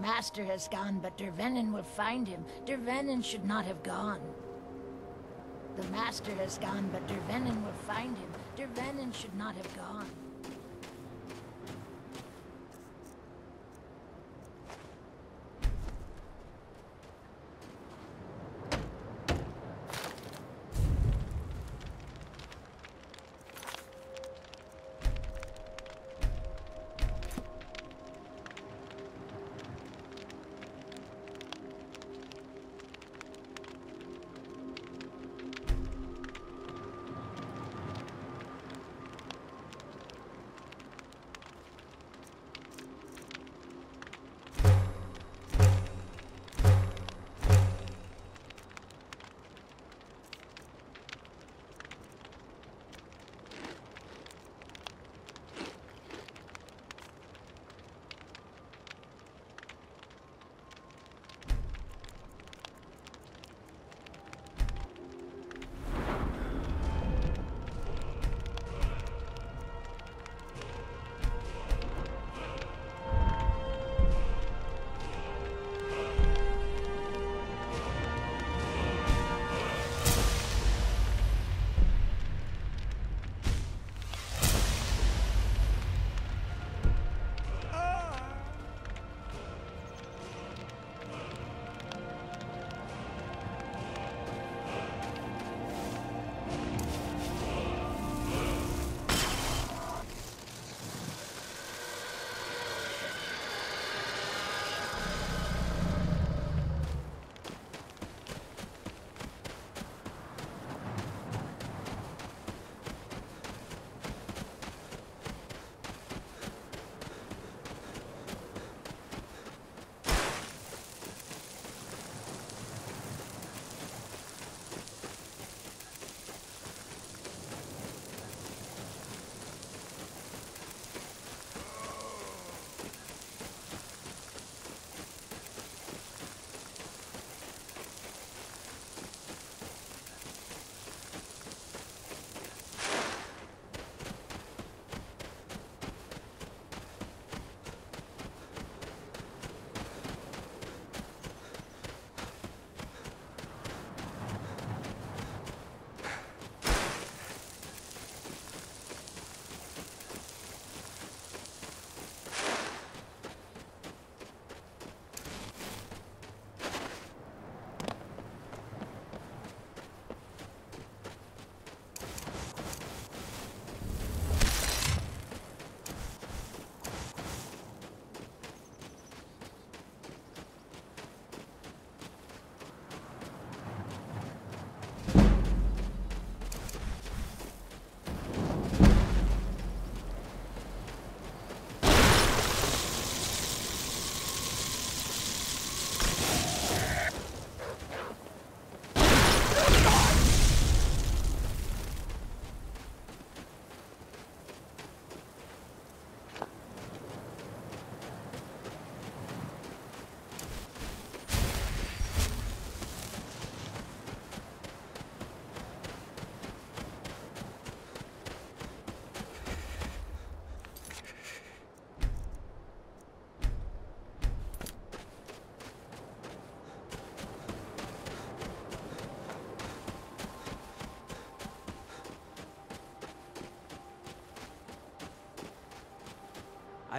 Master has gone, but Dervenin will find him. Dervenin should not have gone. The Master has gone, but Dervenin will find him. Dervenin should not have gone.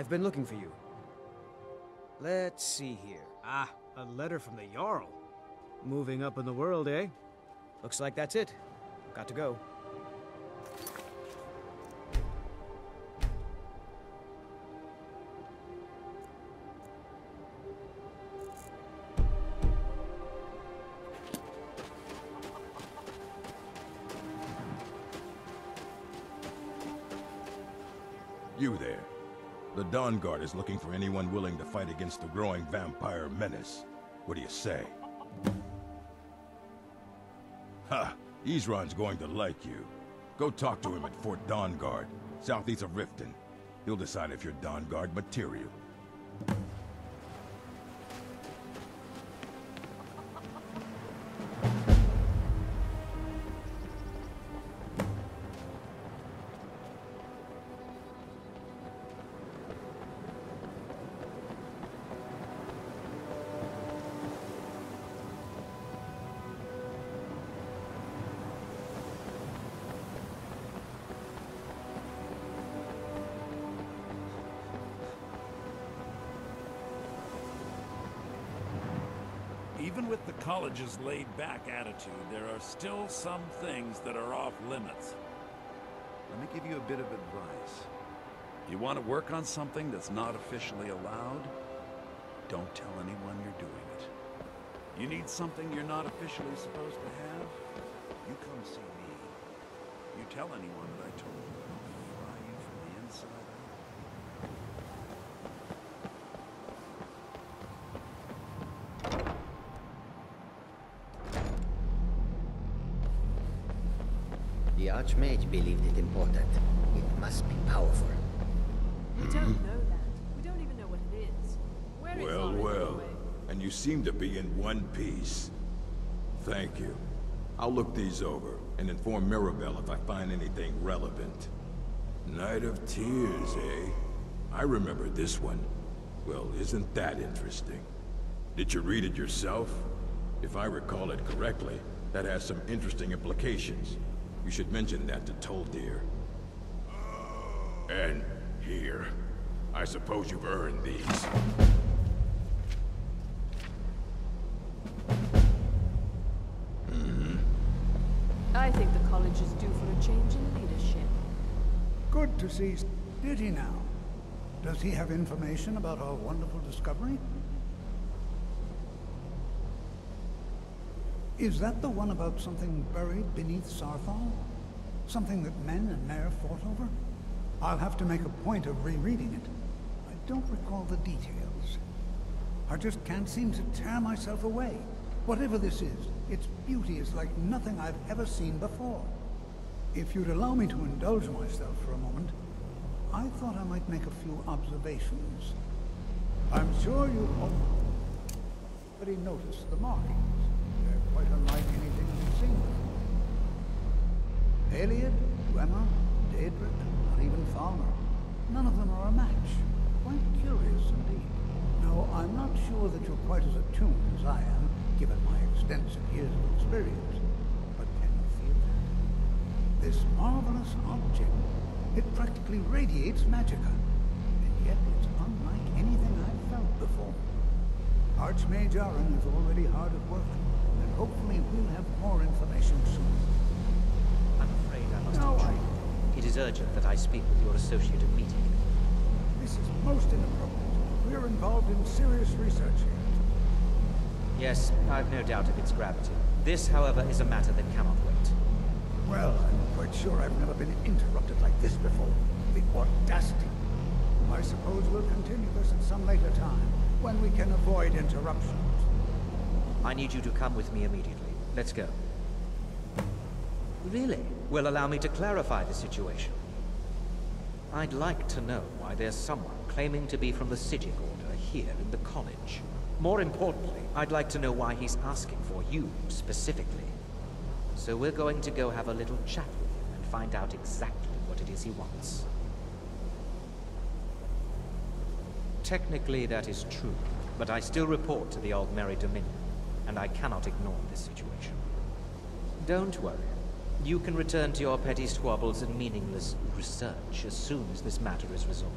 I've been looking for you. Let's see here. Ah, a letter from the Jarl. Moving up in the world, eh? Looks like that's it. Got to go. The Dawnguard is looking for anyone willing to fight against the growing vampire menace. What do you say? Ha! Isran's going to like you. Go talk to him at Fort Dawnguard, southeast of Riften. He'll decide if you're Dawnguard material. College's laid-back attitude, there are still some things that are off limits. Let me give you a bit of advice. You want to work on something that's not officially allowed? Don't tell anyone you're doing it. You need something you're not officially supposed to have? You come see me. You tell anyone that I told you, I'll fry you from the inside out. The Archmage believed it important. It must be powerful. We don't know that. We don't even know what it is. Where is Well, Orin, well. anyway? And you seem to be in one piece. Thank you. I'll look these over and inform Mirabelle if I find anything relevant. Night of Tears, eh? I remember this one. Well, isn't that interesting? Did you read it yourself? If I recall it correctly, that has some interesting implications. You should mention that to Tolfdir. And here. I suppose you've earned these. Mm-hmm. I think the college is due for a change in leadership. Good to see. Did he now? Does he have information about our wonderful discovery? Is that the one about something buried beneath Saarthal? Something that men and mer fought over? I'll have to make a point of rereading it. I don't recall the details. I just can't seem to tear myself away. Whatever this is, its beauty is like nothing I've ever seen before. If you'd allow me to indulge myself for a moment, I thought I might make a few observations. I'm sure you already noticed the markings. Quite unlike anything you've seen before. Ayleid, Dwemer, Daedric, not even Falmer. None of them are a match. Quite curious indeed. Now, I'm not sure that you're quite as attuned as I am, given my extensive years of experience. But can you feel that? This marvelous object, it practically radiates magicka. And yet it's unlike anything I've felt before. Archmage Aren is already hard at work, hopefully we'll have more information soon. I'm afraid I must No, intrude. It is urgent that I speak with your associate at meeting. This is most inappropriate. We're involved in serious research here. Yes, I've no doubt of its gravity. This, however, is a matter that cannot wait. Well, I'm quite sure I've never been interrupted like this before. The audacity. I suppose we'll continue this at some later time, when we can avoid interruptions. I need you to come with me immediately. Let's go. Really? Will allow me to clarify the situation. I'd like to know why there's someone claiming to be from the Psijic Order here in the college. More importantly, I'd like to know why he's asking for you, specifically. So we're going to go have a little chat with him and find out exactly what it is he wants. Technically, that is true, but I still report to the Aldmeri Dominion, and I cannot ignore this situation. Don't worry. You can return to your petty squabbles and meaningless research as soon as this matter is resolved.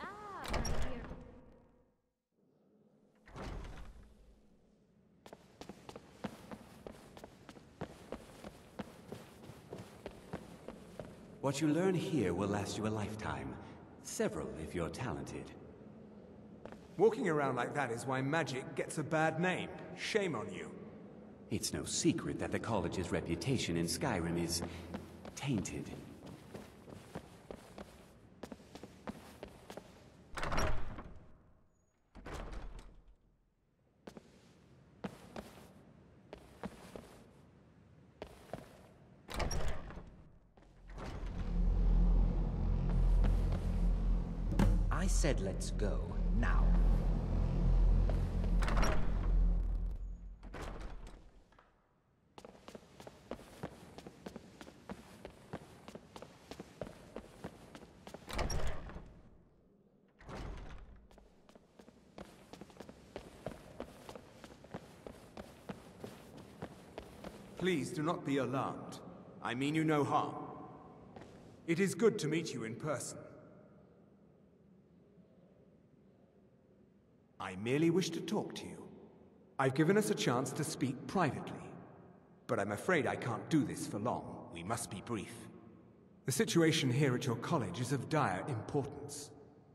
Ah, my dear. What you learn here will last you a lifetime. Several if you're talented. Walking around like that is why magic gets a bad name. Shame on you. It's no secret that the college's reputation in Skyrim is... tainted. Let's go now. Please do not be alarmed. I mean you no harm. It is good to meet you in person. Merely wish to talk to you. I've given us a chance to speak privately. But I'm afraid I can't do this for long. We must be brief. The situation here at your college is of dire importance,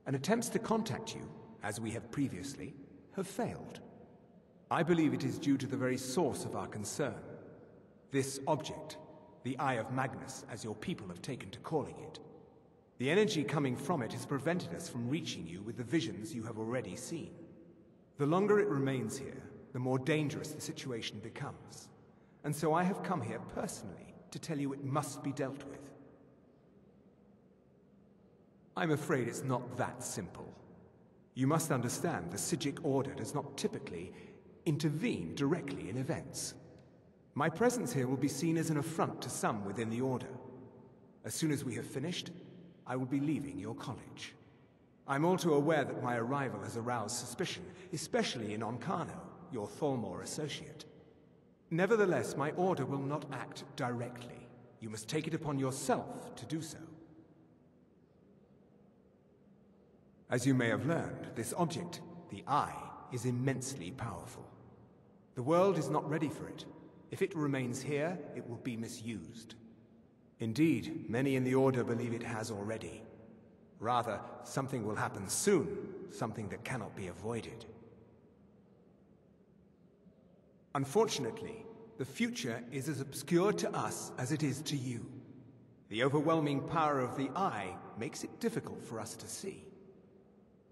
and attempts to contact you, as we have previously, have failed. I believe it is due to the very source of our concern. This object, the Eye of Magnus, as your people have taken to calling it. The energy coming from it has prevented us from reaching you with the visions you have already seen. The longer it remains here, the more dangerous the situation becomes. And so I have come here personally to tell you it must be dealt with. I'm afraid it's not that simple. You must understand the Psijic Order does not typically intervene directly in events. My presence here will be seen as an affront to some within the Order. As soon as we have finished, I will be leaving your college. I'm all too aware that my arrival has aroused suspicion, especially in Ankano, your Thalmor associate. Nevertheless, my order will not act directly. You must take it upon yourself to do so. As you may have learned, this object, the Eye, is immensely powerful. The world is not ready for it. If it remains here, it will be misused. Indeed, many in the Order believe it has already. Rather, something will happen soon, something that cannot be avoided. Unfortunately, the future is as obscure to us as it is to you. The overwhelming power of the Eye makes it difficult for us to see.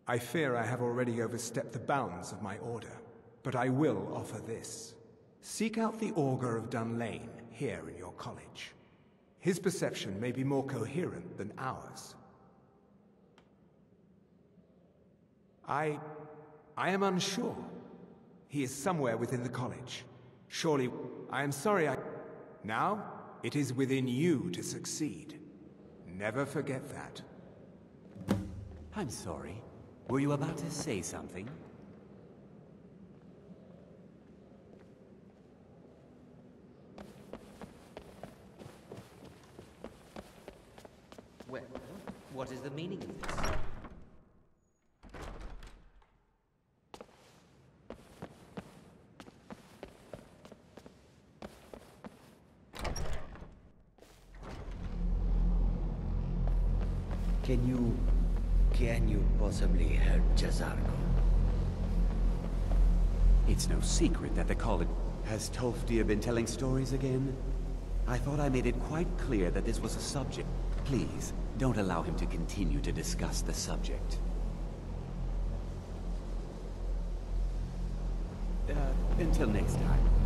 I fear I have already overstepped the bounds of my order, but I will offer this. Seek out the Augur of Dunlain here in your college. His perception may be more coherent than ours. I... I am unsure. He is somewhere within the college. Surely, I am sorry I... Now, it is within you to succeed. Never forget that. I'm sorry. Were you about to say something? Well, what is the meaning of this? Can you... can you possibly help J'zargo? It's no secret that the college... Has Tolfdir been telling stories again? I thought I made it quite clear that this was a subject. Please, don't allow him to continue to discuss the subject. Uh, until next time.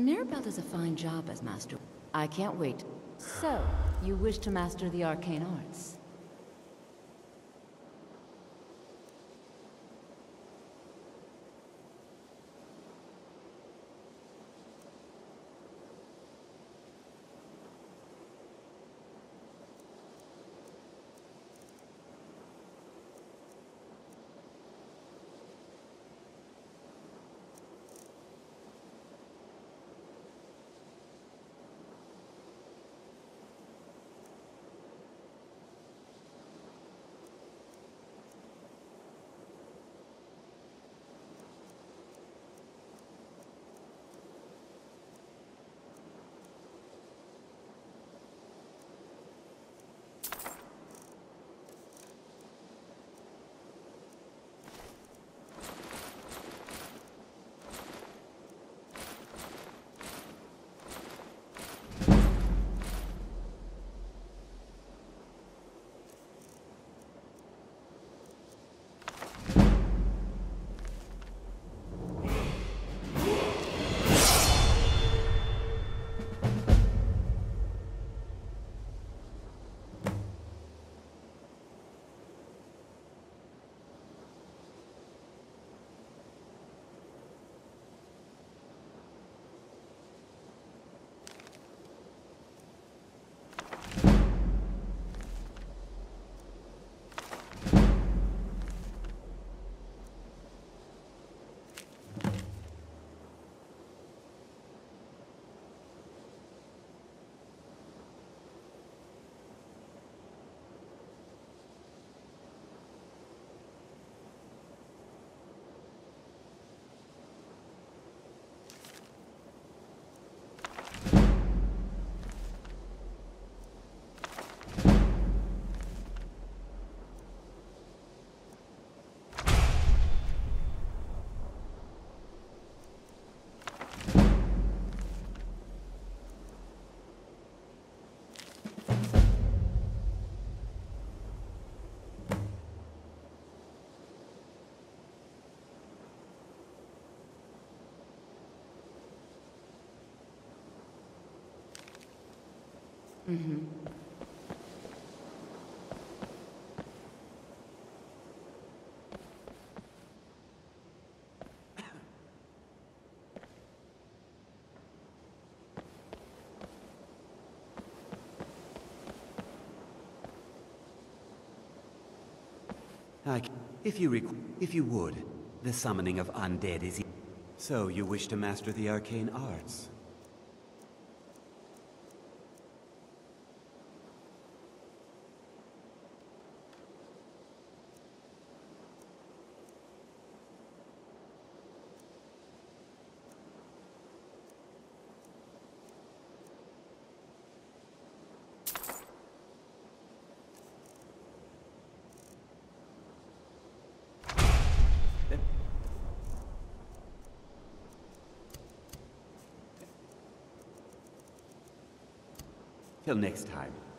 Mirabelle does a fine job as master. I can't wait. So, you wish to master the arcane arts? Mm-hmm. If you if you would, the summoning of undead is So you wish to master the arcane arts? Till next time.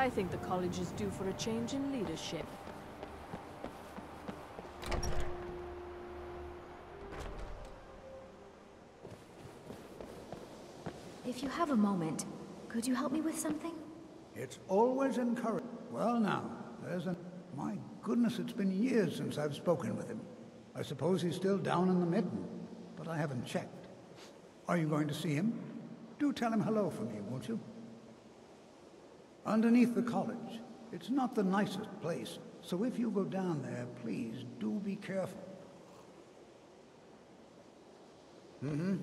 I think the college is due for a change in leadership. If you have a moment, could you help me with something? It's always encouraging. Well now, there's a... My goodness, it's been years since I've spoken with him. I suppose he's still down in the midden, but I haven't checked. Are you going to see him? Do tell him hello for me, won't you? Underneath the college. It's not the nicest place, so if you go down there, please do be careful. Mm-hmm.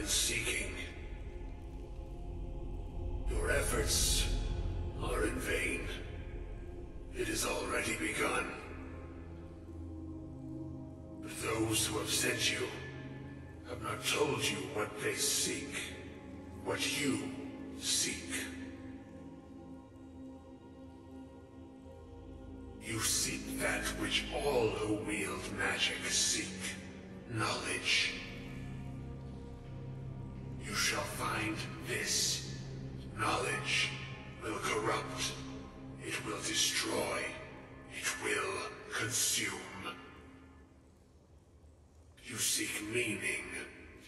Been seeking. Your efforts are in vain. It has already begun. But those who have sent you have not told you what they seek, what you seek. You seek that which all who wield magic seek, knowledge. Shall find this. Knowledge will corrupt. It will destroy. It will consume. You seek meaning,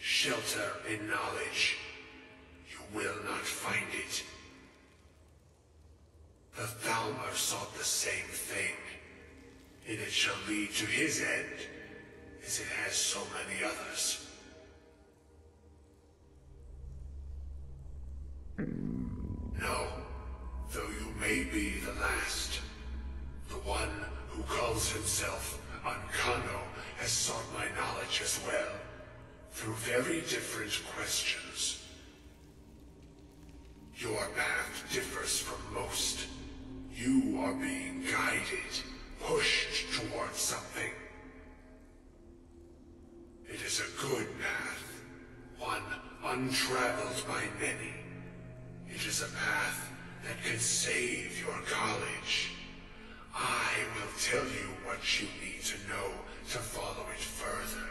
shelter in knowledge. You will not find it. The Thalmor sought the same thing, and it shall lead to his end, as it has so many others. No, though you may be the last, the one who calls himself Ankano has sought my knowledge as well, through very different questions. Your path differs from most. You are being guided, pushed towards something. It is a good path, one untraveled by many. It is a path that can save your college. I will tell you what you need to know to follow it further.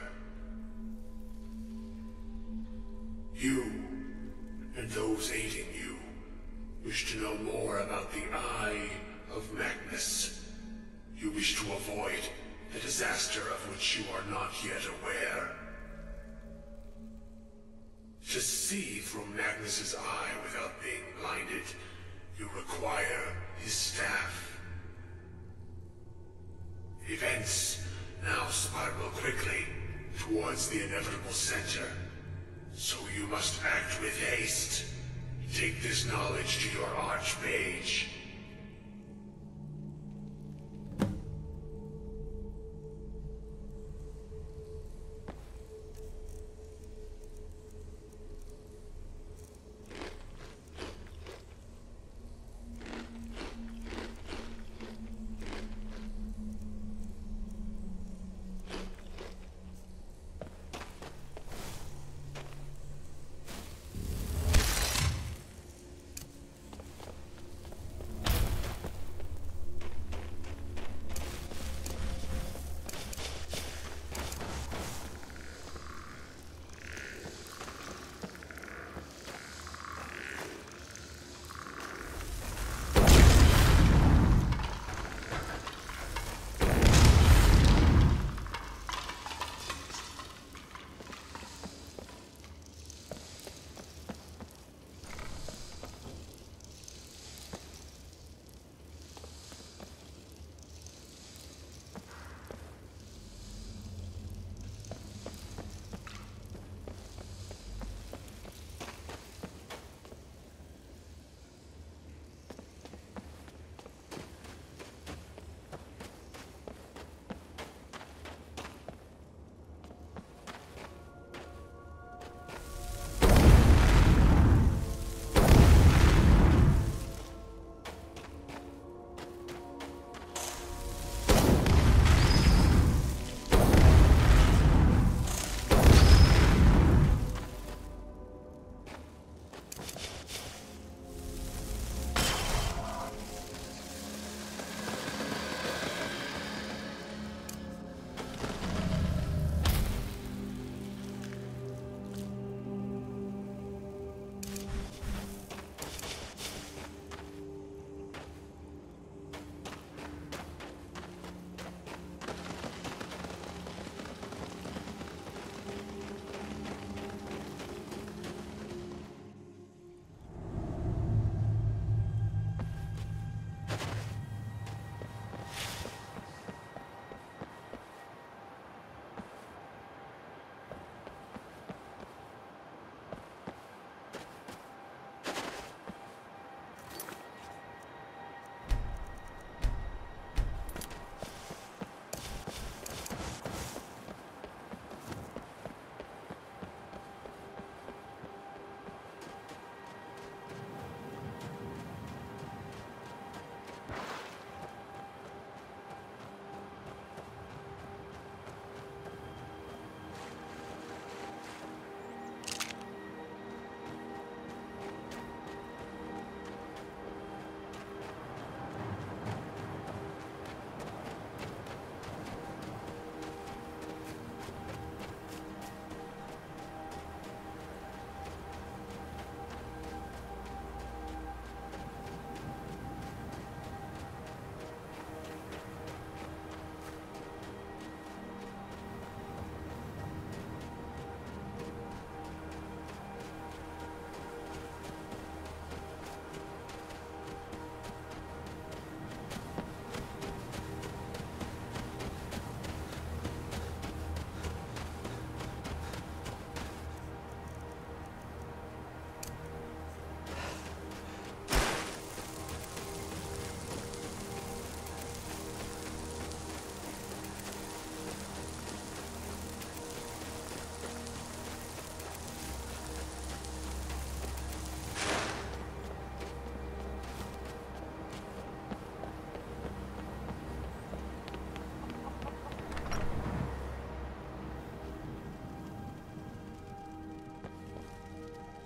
You, and those aiding you, wish to know more about the Eye of Magnus. You wish to avoid the disaster of which you are not yet aware. To see from Magnus's eye without being blinded, you require his staff. Events now spiral quickly towards the inevitable center. So you must act with haste. Take this knowledge to your archmage.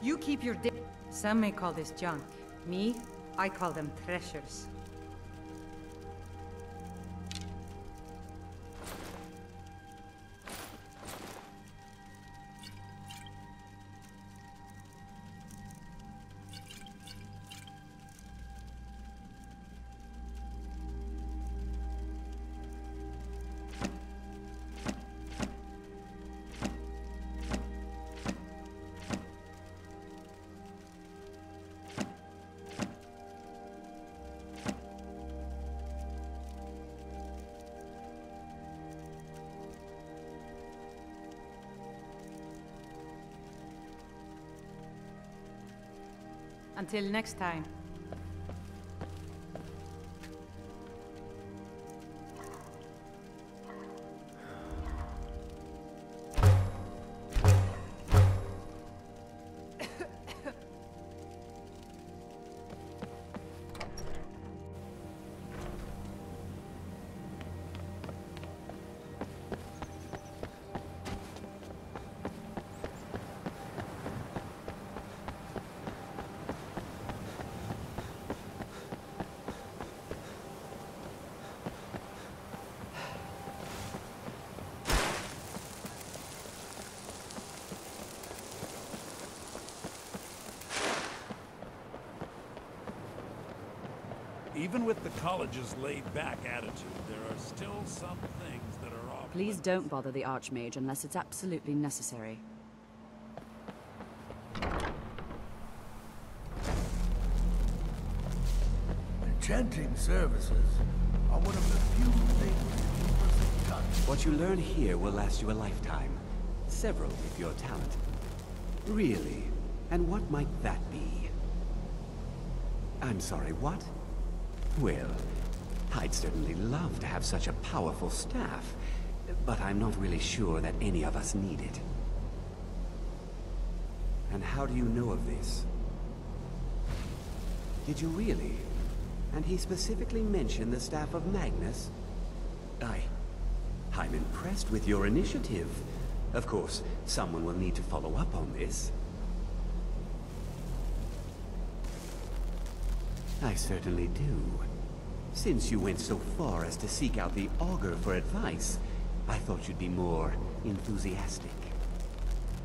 You keep your Some may call this junk. Me, I call them treasures. Until next time. Even with the college's laid-back attitude, there are still some things that are off. Please don't bother the Archmage unless it's absolutely necessary. Enchanting services are one of the few things humans have done. What you learn here will last you a lifetime. Several, if you're talented. Really? And what might that be? I'm sorry, what? Well, I'd certainly love to have such a powerful staff, but I'm not really sure that any of us need it. And how do you know of this? Did you really? And he specifically mentioned the staff of Magnus? I... I'm impressed with your initiative. Of course, someone will need to follow up on this. I certainly do. Since you went so far as to seek out the Augur for advice, I thought you'd be more enthusiastic.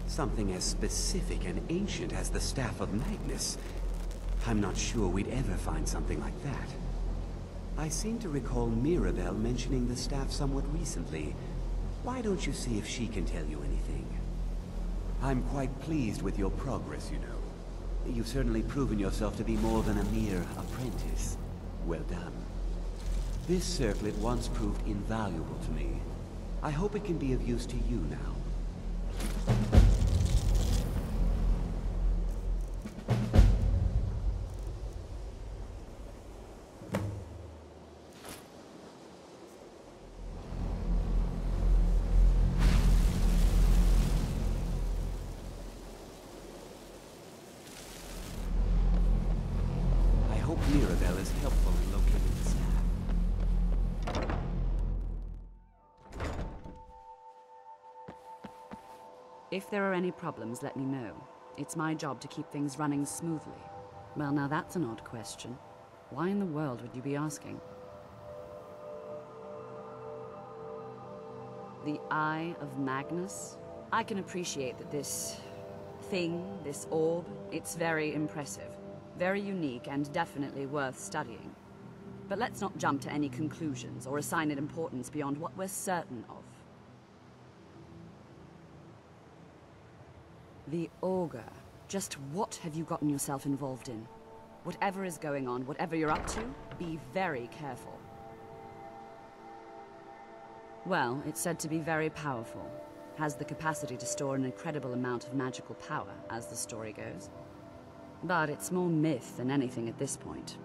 Something as specific and ancient as the Staff of Magnus. I'm not sure we'd ever find something like that. I seem to recall Mirabelle mentioning the staff somewhat recently. Why don't you see if she can tell you anything? I'm quite pleased with your progress, you know. You've certainly proven yourself to be more than a mere apprentice. Well done. This circlet once proved invaluable to me. I hope it can be of use to you now. If there are any problems, let me know. It's my job to keep things running smoothly. Well, now that's an odd question. Why in the world would you be asking? The Eye of Magnus? I can appreciate that this thing, this orb, it's very impressive. Very unique and definitely worth studying. But let's not jump to any conclusions or assign it importance beyond what we're certain of. The Augur. Just what have you gotten yourself involved in? Whatever is going on, whatever you're up to, be very careful. Well, it's said to be very powerful. Has the capacity to store an incredible amount of magical power, as the story goes. But it's more myth than anything at this point.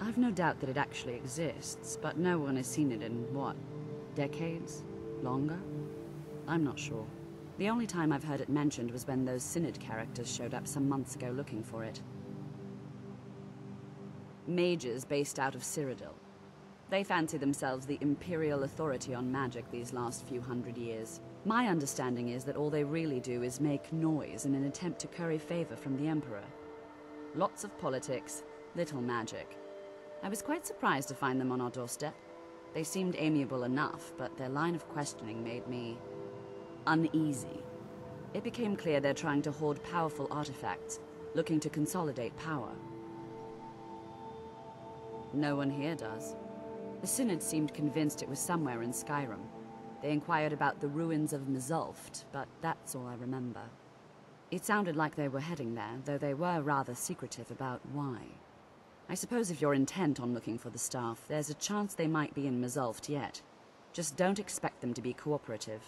I've no doubt that it actually exists, but no one has seen it in, what, decades? Longer? I'm not sure. The only time I've heard it mentioned was when those Synod characters showed up some months ago looking for it. Mages based out of Cyrodiil. They fancy themselves the imperial authority on magic these last few hundred years. My understanding is that all they really do is make noise in an attempt to curry favor from the Emperor. Lots of politics, little magic. I was quite surprised to find them on our doorstep. They seemed amiable enough, but their line of questioning made me uneasy. It became clear they're trying to hoard powerful artifacts, looking to consolidate power. No one here does. The Synod seemed convinced it was somewhere in Skyrim. They inquired about the ruins of Mzulft, but that's all I remember. It sounded like they were heading there, though they were rather secretive about why. I suppose if you're intent on looking for the staff, there's a chance they might be in Mzulft yet. Just don't expect them to be cooperative.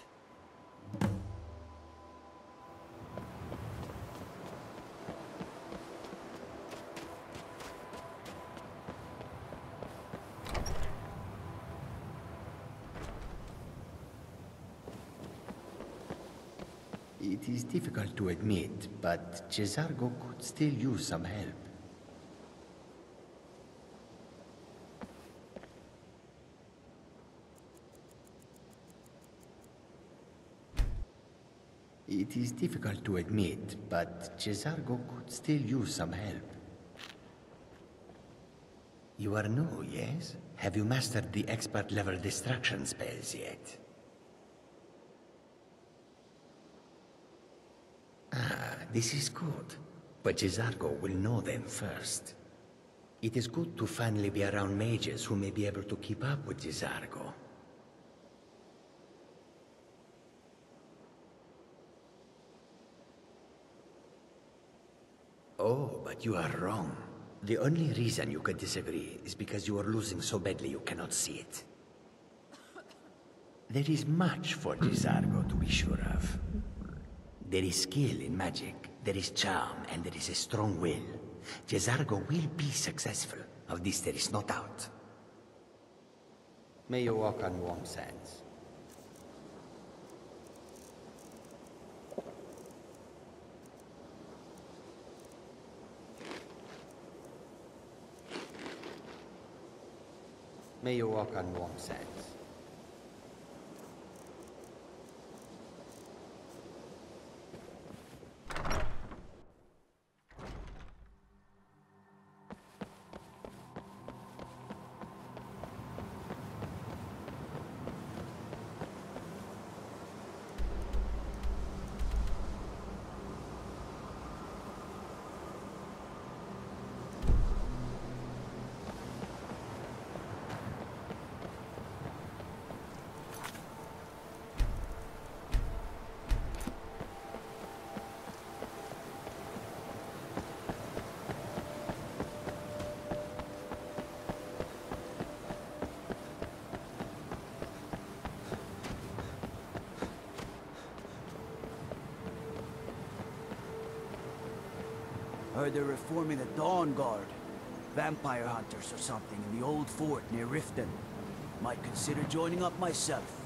It is difficult to admit, but J'zargo could still use some help. It is difficult to admit, but J'zargo could still use some help. You are new, yes? Have you mastered the expert-level destruction spells yet? Ah, this is good. But J'zargo will know them first. It is good to finally be around mages who may be able to keep up with J'zargo. But you are wrong. The only reason you could disagree is because you are losing so badly you cannot see it. There is much for J'zargo to be sure of. There is skill in magic, there is charm, and there is a strong will. J'zargo will be successful. Of this there is no doubt. May you walk on warm sands. May you walk on warm sands. Heard they're reforming the Dawn Guard. Vampire hunters or something in the old fort near Riften. Might consider joining up myself.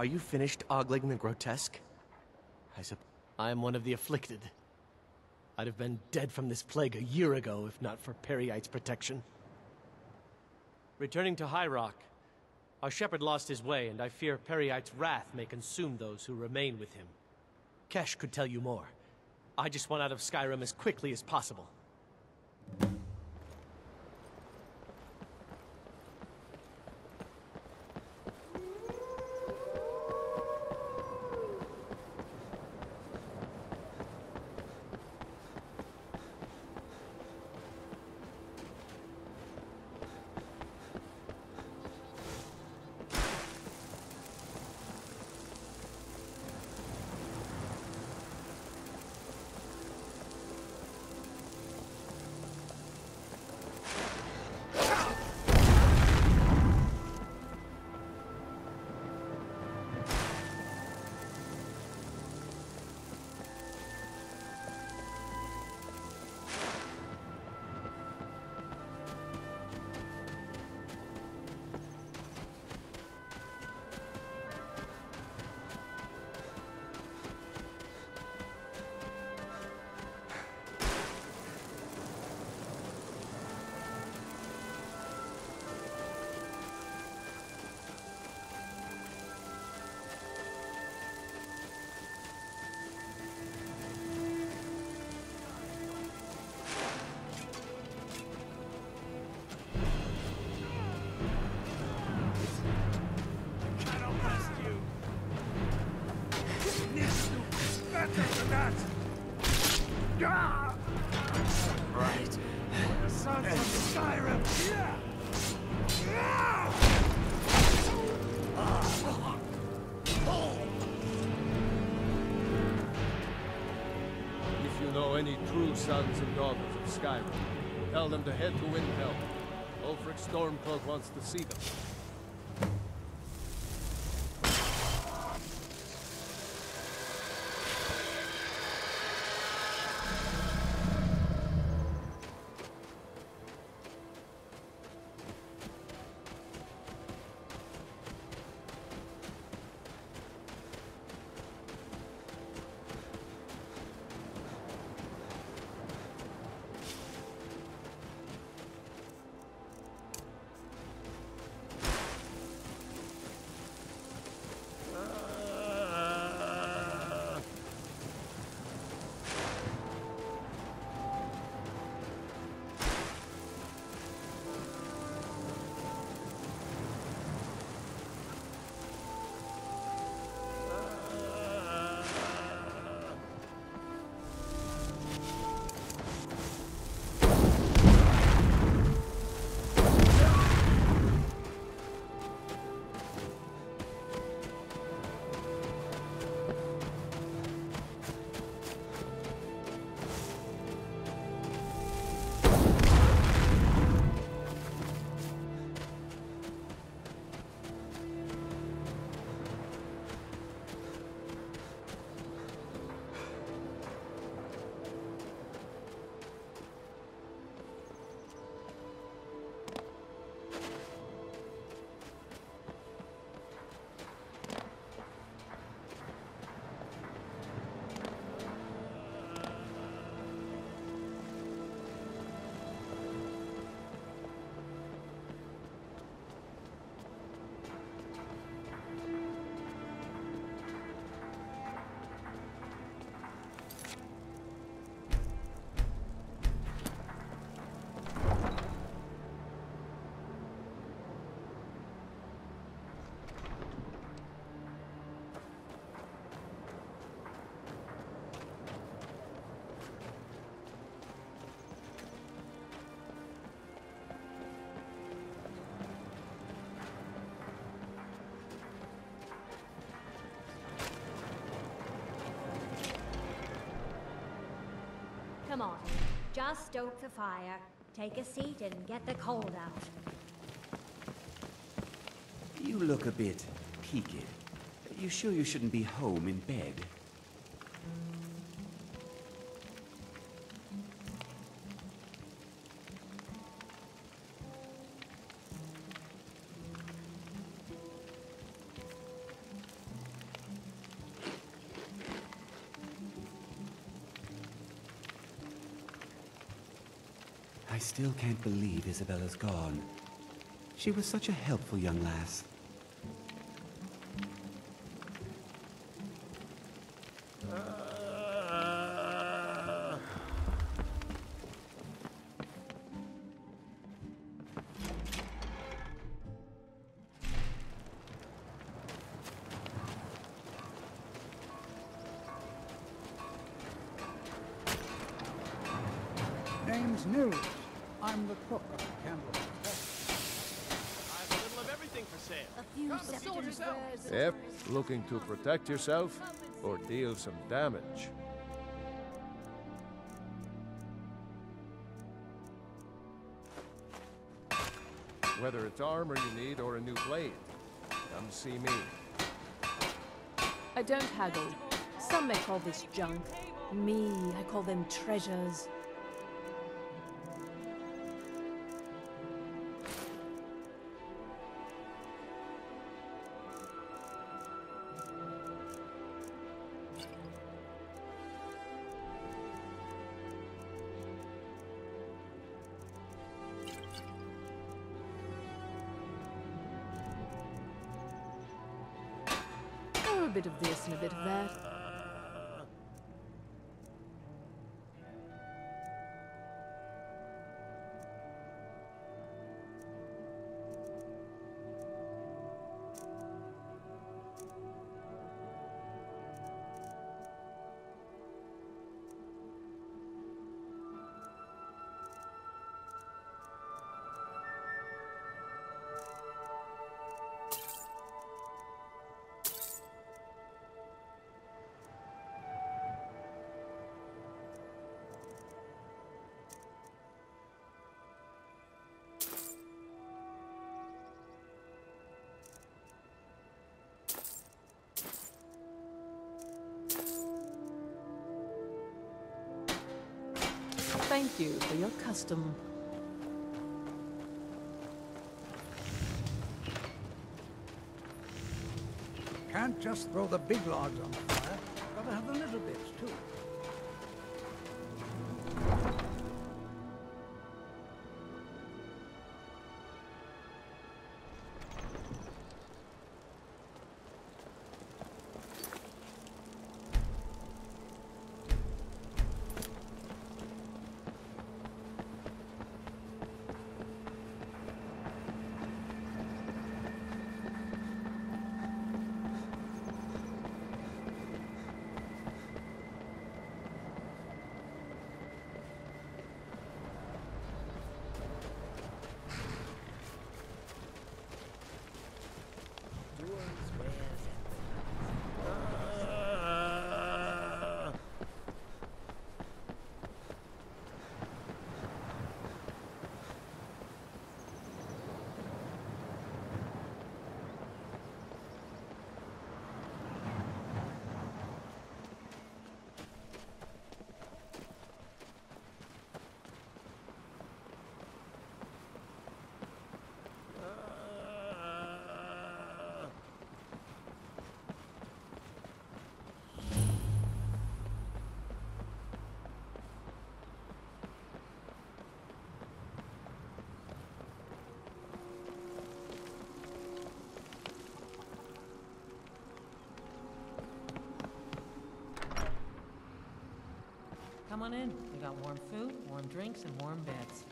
Are you finished ogling the grotesque? I sup- I am one of the afflicted. I'd have been dead from this plague a year ago if not for Peryite's protection. Returning to High Rock, our shepherd lost his way, and I fear Peryite's wrath may consume those who remain with him. Kesh could tell you more. I just want out of Skyrim as quickly as possible. True sons and daughters of Skyrim, tell them to head to Windhelm. Ulfric Stormcloak wants to see them. Come on. Just stoke the fire. Take a seat and get the cold out. You look a bit peaked. You sure you shouldn't be home in bed? Still can't believe Isabella's gone. She was such a helpful young lass. To protect yourself or deal some damage. Whether it's armor you need or a new blade, come see me. I don't haggle. Some may call this junk. Me, I call them treasures. Of this thank you for your custom. Can't just throw the big logs on Come on in. We got warm food, warm drinks, and warm beds.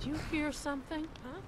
Did you hear something, huh?